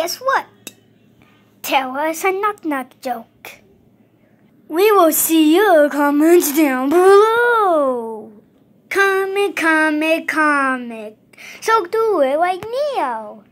guess what? Tell us a knock knock joke. We will see your comments down below. Comic, comic, comic. So do it like Neo.